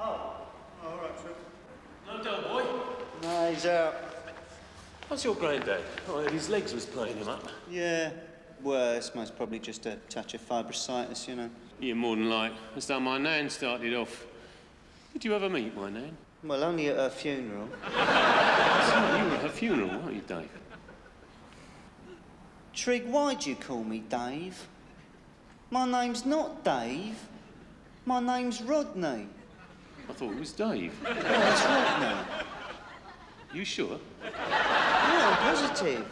Oh, all right. No boy. No, he's out. How's your granddad? Oh, his legs was playing him up. Yeah, well, it's most probably just a touch of fibrositis, you know. Yeah, more than like. That's how my nan started off. Did you ever meet my nan? Well, only at her funeral. so you were at her funeral, weren't you, Dave? Trig, why'd you call me Dave? My name's not Dave. My name's Rodney. I thought it was Dave. Oh, it's Rodney. You sure? Yeah, I'm positive.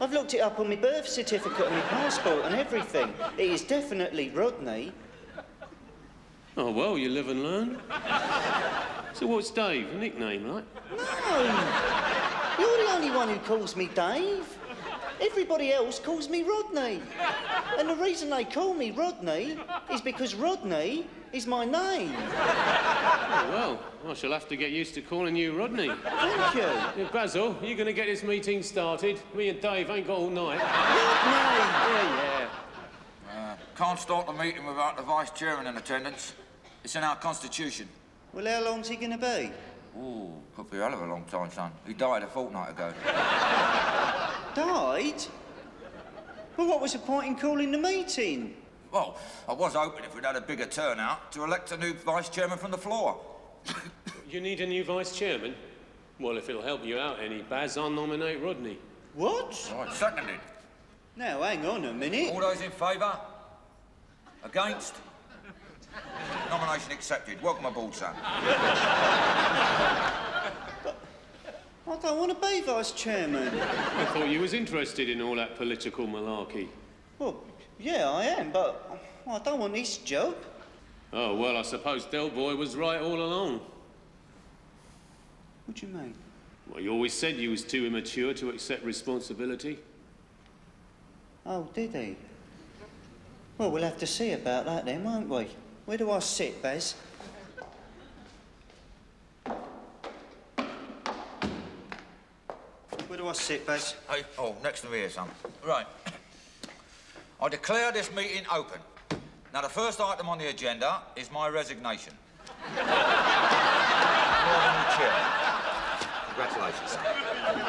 I've looked it up on my birth certificate and my passport and everything. It is definitely Rodney. Oh, well, you live and learn. So what's Dave? A nickname, like? No! You're the only one who calls me Dave. Everybody else calls me Rodney. And the reason they call me Rodney is because Rodney is my name. Oh, well, I shall have to get used to calling you Rodney. Thank you. Yeah, Basil, you're going to get this meeting started? Me and Dave ain't got all night. Rodney! Yeah, yeah. Uh, can't start the meeting without the vice chairman in attendance. It's in our constitution. Well, how long's he gonna be? Ooh, could be a hell of a long time, son. He died a fortnight ago. Died? Well, what was the point in calling the meeting? Well, I was hoping if we'd had a bigger turnout to elect a new vice chairman from the floor. You need a new vice chairman? Well, if it'll help you out any, Baz, I'll nominate Rodney. What? Right, seconded. Now, hang on a minute. All those in favour? Against? Nomination accepted. Welcome aboard, son. I don't want to be vice chairman. I thought you was interested in all that political malarkey. Well, yeah, I am, but I don't want this job. Oh, well, I suppose Del Boy was right all along. What do you mean? Well, you always said you was too immature to accept responsibility. Oh, did he? Well, we'll have to see about that then, won't we? Where do I sit, Baz? Where do I sit, Baz? Hey, oh, next to me here, son. Right. I declare this meeting open. Now, the first item on the agenda is my resignation. You're the new chair. Congratulations, son.